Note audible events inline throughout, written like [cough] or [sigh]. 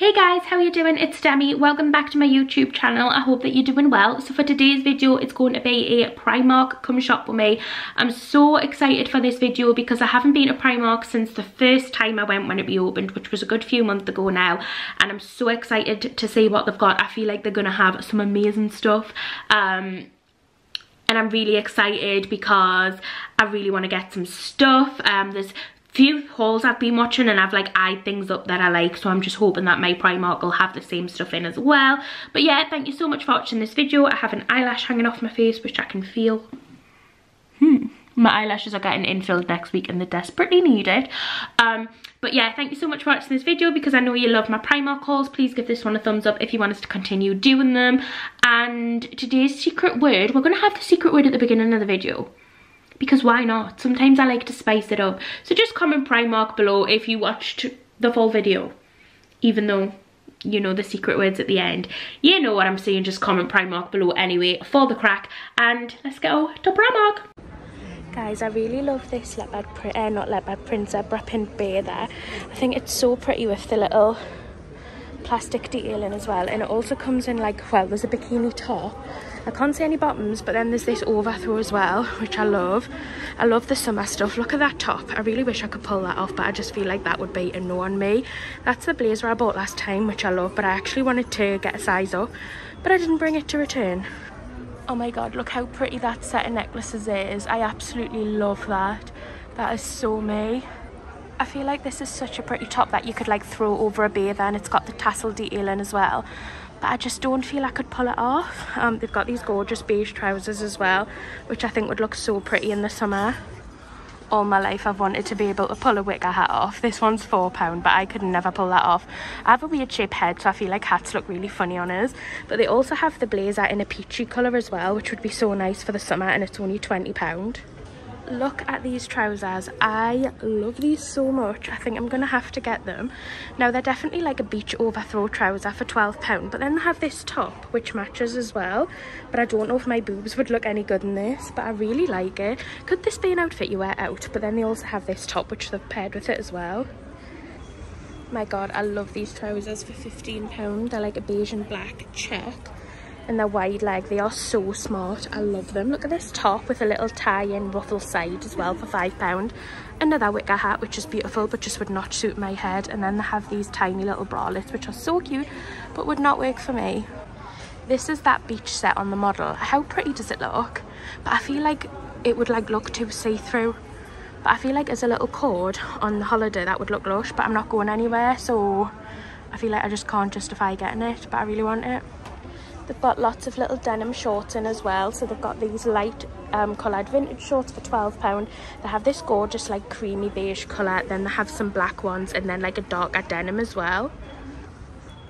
Hey guys, how are you doing? It's Demi. Welcome back to my YouTube channel. I hope that you're doing well. So for today's video, it's going to be a Primark come shop with me. I'm so excited for this video because I haven't been to Primark since the first time I went when it reopened, which was a good few months ago now. And I'm so excited to see what they've got. I feel like they're going to have some amazing stuff. Um, and I'm really excited because I really want to get some stuff. Um, there's few hauls I've been watching and I've like eyed things up that I like so I'm just hoping that my Primark will have the same stuff in as well. But yeah thank you so much for watching this video. I have an eyelash hanging off my face which I can feel. Hmm my eyelashes are getting infilled next week and they're desperately need it um but yeah thank you so much for watching this video because I know you love my Primark hauls. Please give this one a thumbs up if you want us to continue doing them. And today's secret word we're going to have the secret word at the beginning of the video because why not? Sometimes I like to spice it up. So just comment Primark below if you watched the full video, even though you know the secret words at the end. You know what I'm saying, just comment Primark below anyway for the crack and let's go to Primark. Guys, I really love this leopard print, uh, not leopard print, zebra print bear there. I think it's so pretty with the little plastic detailing as well and it also comes in like well there's a bikini top I can't see any bottoms but then there's this overthrow as well [laughs] which I love. I love the summer stuff. Look at that top. I really wish I could pull that off but I just feel like that would be a no on me. That's the blazer I bought last time which I love but I actually wanted to get a size up but I didn't bring it to return. Oh my god look how pretty that set of necklaces is. I absolutely love that. That is so me. I feel like this is such a pretty top that you could like throw over a beaver and it's got the tassel detailing as well but I just don't feel I could pull it off um, they've got these gorgeous beige trousers as well which I think would look so pretty in the summer all my life I've wanted to be able to pull a wicker hat off. This one's four pound, but I could never pull that off. I have a weird shaped head, so I feel like hats look really funny on us. But they also have the blazer in a peachy colour as well, which would be so nice for the summer, and it's only £20 look at these trousers. I love these so much. I think i'm gonna have to get them. Now they're definitely like a beach overthrow trouser for 12 pound but then they have this top which matches as well. But i don't know if my boobs would look any good in this but i really like it. Could this be an outfit you wear out? But then they also have this top which they've paired with it as well. My god i love these trousers for 15 pound. They're like a beige and black check and they're wide leg. They are so smart. I love them. Look at this top with a little tie-in ruffle side as well for five pound. Another wicker hat which is beautiful but just would not suit my head. And then they have these tiny little bralettes which are so cute but would not work for me. This is that beach set on the model. How pretty does it look? But i feel like it would like look too see-through. But i feel like as a little cord on the holiday that would look lush but i'm not going anywhere so i feel like i just can't justify getting it but i really want it They've got lots of little denim shorts in as well. So they've got these light um, coloured vintage shorts for £12. They have this gorgeous like creamy beige colour. Then they have some black ones and then like a darker denim as well.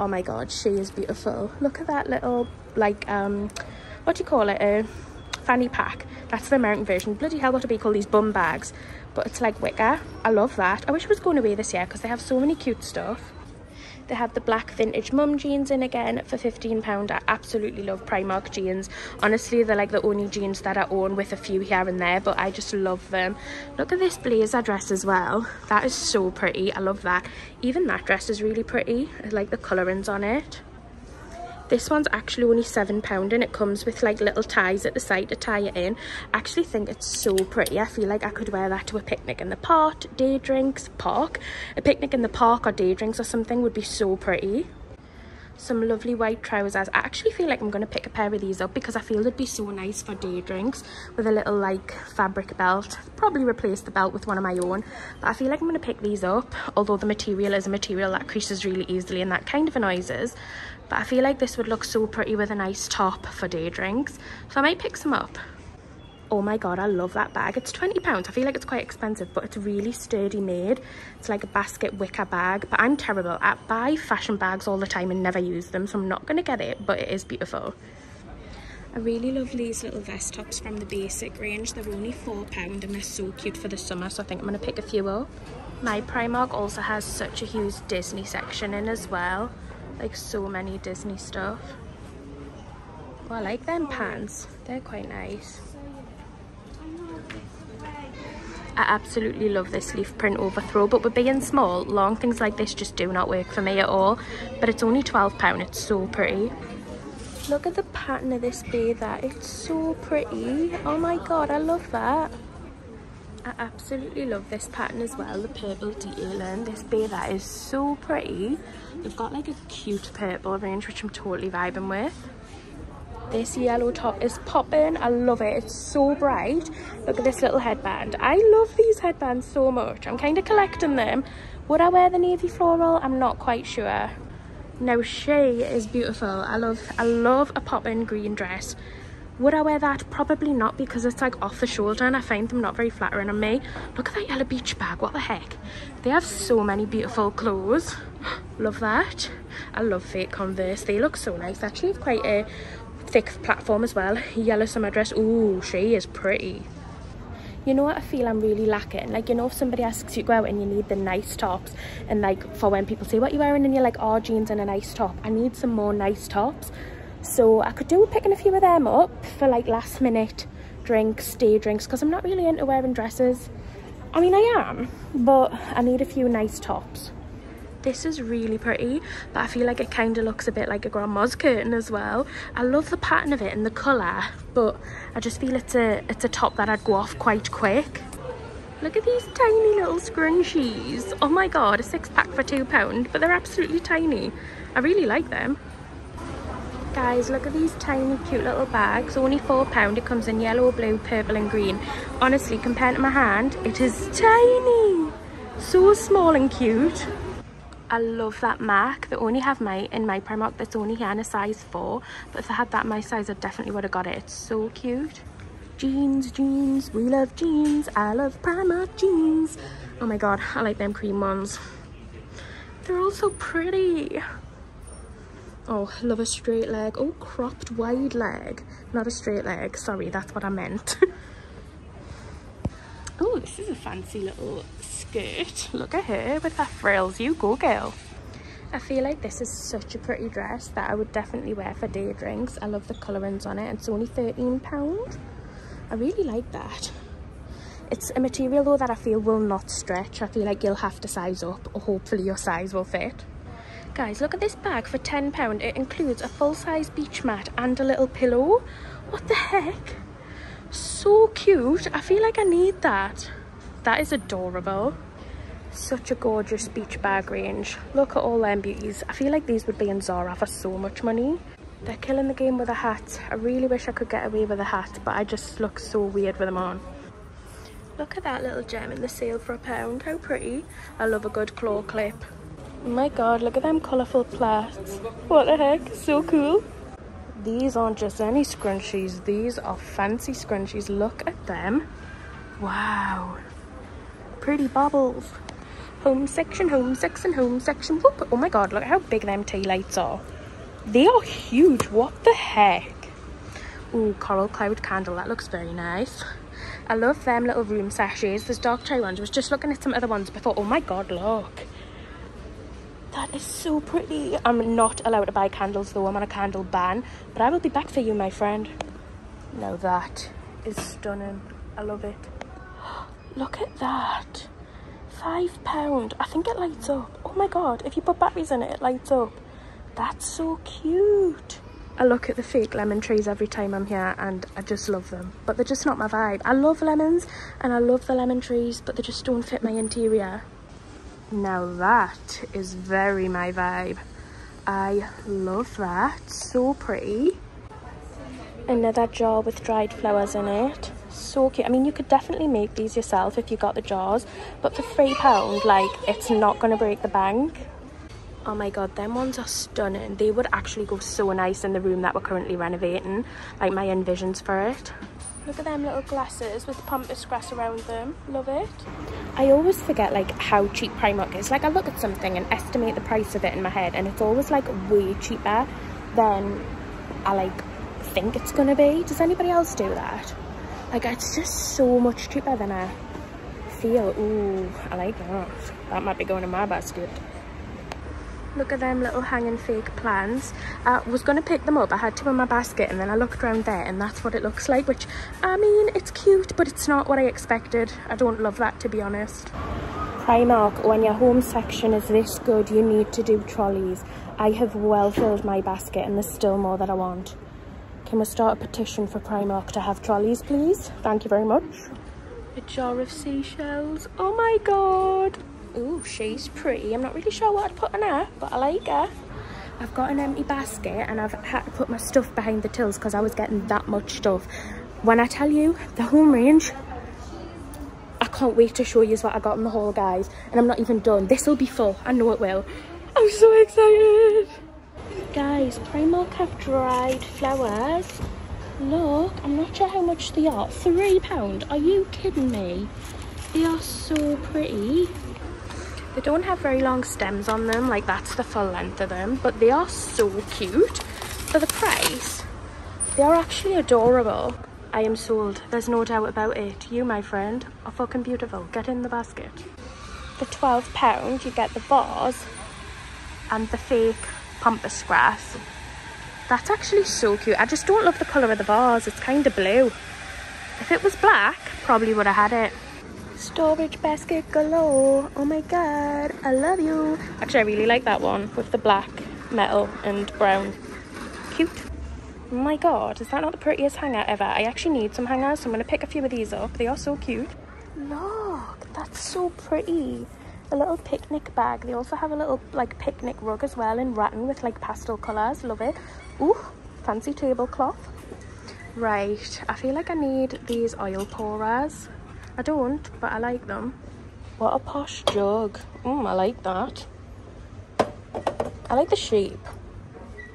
Oh my god, she is beautiful. Look at that little like, um, what do you call it? A fanny pack. That's the American version. Bloody hell, what do we call these bum bags? But it's like wicker. I love that. I wish it was going away this year because they have so many cute stuff. They have the black vintage mum jeans in again for £15. I absolutely love Primark jeans. Honestly, they're like the only jeans that I own with a few here and there, but I just love them. Look at this blazer dress as well. That is so pretty. I love that. Even that dress is really pretty. I like the colourings on it. This one's actually only £7 and it comes with like little ties at the side to tie it in. I actually think it's so pretty. I feel like I could wear that to a picnic in the park, day drinks, park. A picnic in the park or day drinks or something would be so pretty some lovely white trousers i actually feel like i'm going to pick a pair of these up because i feel they'd be so nice for day drinks with a little like fabric belt probably replace the belt with one of my own but i feel like i'm going to pick these up although the material is a material that creases really easily and that kind of annoys us but I feel like this would look so pretty with a nice top for day drinks. So I might pick some up. Oh my god, I love that bag. It's £20. I feel like it's quite expensive, but it's really sturdy made. It's like a basket wicker bag, but I'm terrible. I buy fashion bags all the time and never use them, so I'm not going to get it, but it is beautiful. I really love these little vest tops from the basic range. They're only £4 and they're so cute for the summer, so I think I'm going to pick a few up. My Primark also has such a huge Disney section in as well like so many Disney stuff. I like them pants. They're quite nice. I absolutely love this leaf print overthrow, but with being small, long things like this just do not work for me at all. But it's only £12, it's so pretty. Look at the pattern of this bather, it's so pretty. Oh my god, I love that. I absolutely love this pattern as well, the purple detailing. This bather is so pretty. They've got like a cute purple range, which I'm totally vibing with. This yellow top is popping. I love it. It's so bright. Look at this little headband. I love these headbands so much. I'm kind of collecting them. Would I wear the navy floral? I'm not quite sure. Now she is beautiful. I love I love a popping green dress. Would I wear that? Probably not because it's like off the shoulder and I find them not very flattering on me. Look at that yellow beach bag. What the heck? They have so many beautiful clothes. [gasps] love that. I love fake Converse. They look so nice. Actually, have quite a thick platform as well. Yellow summer dress. Ooh, she is pretty. You know what I feel I'm really lacking? Like, you know, if somebody asks you to go out and you need the nice tops and like for when people say, what you wearing? And you're like, oh, jeans and a nice top. I need some more nice tops. So I could do picking a few of them up for like last minute drinks, day drinks, because I'm not really into wearing dresses. I mean, I am, but I need a few nice tops. This is really pretty but I feel like it kind of looks a bit like a grandma's curtain as well. I love the pattern of it and the colour but I just feel it's a it's a top that I'd go off quite quick. Look at these tiny little scrunchies. Oh my god a six pack for two pound but they're absolutely tiny. I really like them guys look at these tiny cute little bags only four pound it comes in yellow blue purple and green honestly compared to my hand it is tiny so small and cute I love that MAC. They only have my in my Primark that's only here in a size 4. But if I had that my size, I definitely would have got it. It's so cute. Jeans, jeans, we love jeans. I love Primark jeans. Oh my god, I like them cream ones. They're all so pretty. Oh, love a straight leg. Oh, cropped wide leg. Not a straight leg. Sorry, that's what I meant. [laughs] oh, this is a fancy little skirt. Look at her with her frills. You go, girl. I feel like this is such a pretty dress that I would definitely wear for day drinks. I love the colourings on it. It's only £13. I really like that. It's a material though that I feel will not stretch. I feel like you'll have to size up or hopefully your size will fit. Guys, look at this bag for £10. It includes a full-size beach mat and a little pillow. What the heck? So cute. I feel like I need that. That is adorable. Such a gorgeous beach bag range. Look at all them beauties. I feel like these would be in Zara for so much money. They're killing the game with a hat. I really wish I could get away with a hat, but I just look so weird with them on. Look at that little gem in the sale for a pound. How pretty. I love a good claw clip. My god, look at them colourful plaits. What the heck? So cool. These aren't just any scrunchies. These are fancy scrunchies. Look at them. Wow pretty bubbles. Home section, home section, home section. Whoop. Oh my god, look how big them tea lights are. They are huge. What the heck? Ooh, coral cloud candle. That looks very nice. I love them little room sachets. There's dark chai ones. I was just looking at some other ones before. Oh my god, look. That is so pretty. I'm not allowed to buy candles though. I'm on a candle ban. But I will be back for you, my friend. Now that is stunning. I love it. [gasps] Look at that. Five pound. I think it lights up. Oh my god, if you put batteries in it, it lights up. That's so cute. I look at the fake lemon trees every time I'm here and I just love them. But they're just not my vibe. I love lemons and I love the lemon trees, but they just don't fit my interior. Now that is very my vibe. I love that. So pretty. Another jar with dried flowers in it so cute i mean you could definitely make these yourself if you got the jars but for three pound like it's not gonna break the bank oh my god them ones are stunning they would actually go so nice in the room that we're currently renovating like my envisions for it look at them little glasses with pampas grass around them love it i always forget like how cheap primark is like i look at something and estimate the price of it in my head and it's always like way cheaper than i like think it's gonna be does anybody else do that like it's just so much cheaper than I feel. Ooh, I like that. That might be going in my basket. Look at them little hanging fake plants. I was going to pick them up. I had two in my basket and then I looked around there and that's what it looks like, which, I mean, it's cute, but it's not what I expected. I don't love that, to be honest. Primark, when your home section is this good, you need to do trolleys. I have well filled my basket and there's still more that I want. Can we start a petition for Primark to have trolleys, please? Thank you very much. A jar of seashells. Oh my god. Ooh, she's pretty. I'm not really sure what I'd put on her, but I like her. I've got an empty basket and I've had to put my stuff behind the tills because I was getting that much stuff. When I tell you, the home range, I can't wait to show you what I got in the haul, guys. And I'm not even done. This will be full. I know it will. I'm so excited. Guys, Primark have dried flowers. Look, I'm not sure how much they are. Three pound. Are you kidding me? They are so pretty. They don't have very long stems on them, like that's the full length of them, but they are so cute. For the price, they are actually adorable. I am sold, there's no doubt about it. You, my friend, are fucking beautiful. Get in the basket. For £12, you get the vase and the fake pampas grass. That's actually so cute. I just don't love the colour of the vase. It's kind of blue. If it was black, probably would have had it. Storage basket galore. Oh my god, I love you. Actually, I really like that one with the black, metal and brown. Cute. Oh my god, is that not the prettiest hanger ever? I actually need some hangers, so I'm going to pick a few of these up. They are so cute. Look, that's so pretty. A little picnic bag. They also have a little like picnic rug as well in rattan with like pastel colours. Love it. Ooh, fancy tablecloth. Right, I feel like I need these oil pourers. I don't, but I like them. What a posh jug. Mm, I like that. I like the shape.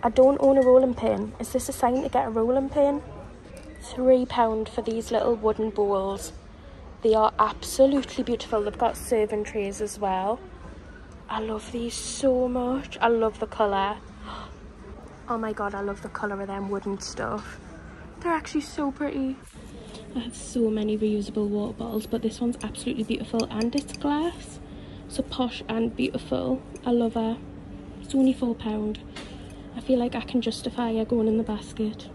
I don't own a rolling pin. Is this a sign to get a rolling pin? £3 for these little wooden bowls. They are absolutely beautiful. They've got serving trays as well. I love these so much. I love the colour. [gasps] Oh my god, I love the colour of them wooden stuff. They're actually so pretty. I have so many reusable water bottles, but this one's absolutely beautiful and it's glass. So posh and beautiful. I love her. It's only £4. I feel like I can justify her going in the basket.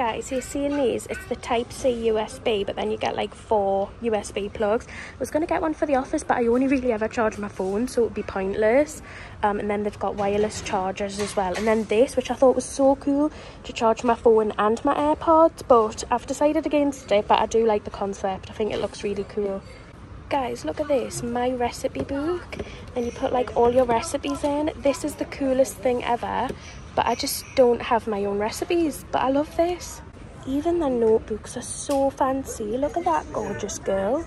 Guys, you're seeing these? It's the Type-C USB, but then you get like four USB plugs. I was going to get one for the office, but I only really ever charge my phone, so it would be pointless. Um, and then they've got wireless chargers as well. And then this, which I thought was so cool, to charge my phone and my AirPods, but I've decided against it, but I do like the concept. I think it looks really cool guys look at this my recipe book and you put like all your recipes in this is the coolest thing ever but I just don't have my own recipes but I love this. Even the notebooks are so fancy. Look at that gorgeous girl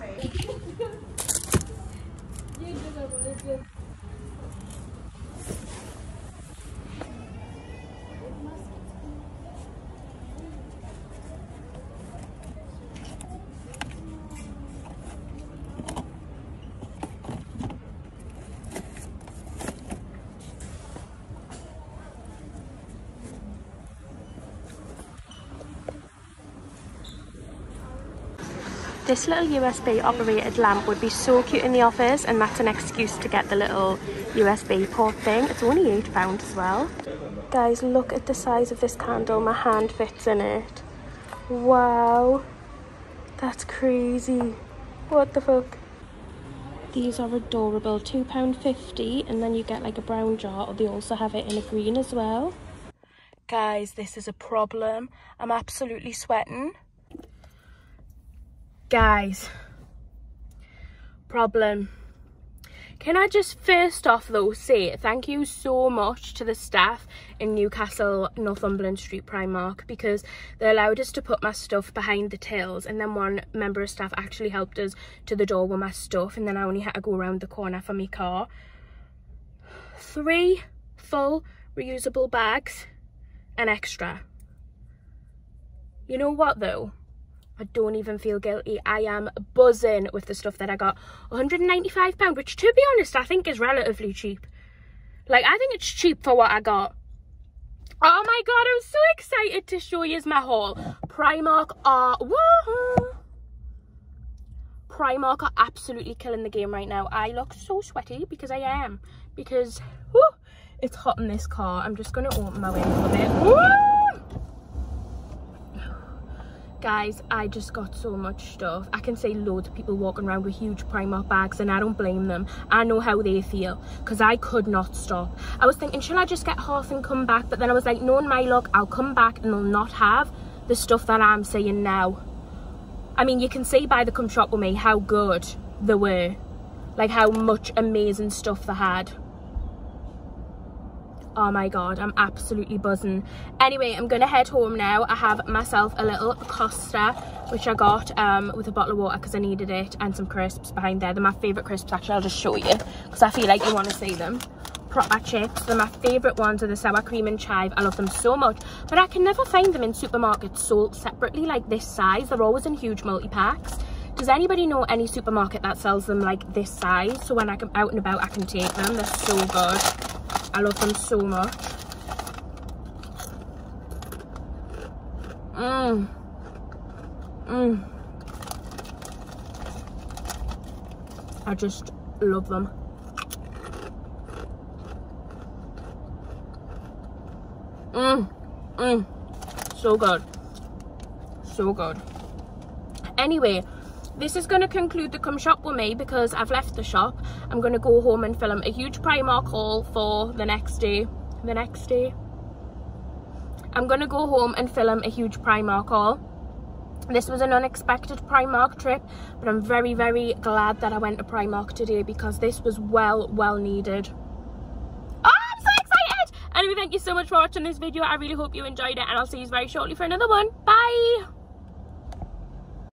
This little USB operated lamp would be so cute in the office and that's an excuse to get the little USB port thing. It's only £8 as well. Guys, look at the size of this candle. My hand fits in it. Wow. That's crazy. What the fuck? These are adorable. £2.50 and then you get like a brown jar or they also have it in a green as well. Guys, this is a problem. I'm absolutely sweating guys problem can I just first off though say thank you so much to the staff in Newcastle Northumberland Street Primark because they allowed us to put my stuff behind the tills and then one member of staff actually helped us to the door with my stuff and then I only had to go around the corner for my car. Three full reusable bags and extra. You know what though? I don't even feel guilty. I am buzzing with the stuff that I got. £195, which to be honest, I think is relatively cheap. Like, I think it's cheap for what I got. Oh my god, I'm so excited to show you my haul. Primark are... Woohoo! Primark are absolutely killing the game right now. I look so sweaty because I am. Because, whoo, it's hot in this car. I'm just going to open my window a bit. Woo! Guys i just got so much stuff. I can see loads of people walking around with huge primark bags and i don't blame them. I know how they feel because i could not stop. I was thinking shall i just get half and come back? But then i was like knowing my luck i'll come back and they'll not have the stuff that i'm seeing now. I mean you can see by the come shop with me how good they were like how much amazing stuff they had oh my god i'm absolutely buzzing. Anyway i'm gonna head home now. I have myself a little costa which i got um, with a bottle of water because i needed it and some crisps behind there. They're my favorite crisps actually. I'll just show you because i feel like you want to see them. Proper chips. They're my favorite ones are the sour cream and chive. I love them so much. But i can never find them in supermarkets sold separately like this size. They're always in huge multi-packs. Does anybody know any supermarket that sells them like this size? So when i come out and about i can take them. They're so good I love them so much. Mmm. Mmm. I just love them. Mmm. Mmm. So good. So good. Anyway, this is going to conclude the come shop with me because I've left the shop. I'm going to go home and film a huge Primark haul for the next day. The next day. I'm going to go home and film a huge Primark haul. This was an unexpected Primark trip, but I'm very, very glad that I went to Primark today because this was well, well needed. Oh, I'm so excited! Anyway, thank you so much for watching this video. I really hope you enjoyed it and I'll see you very shortly for another one. Bye!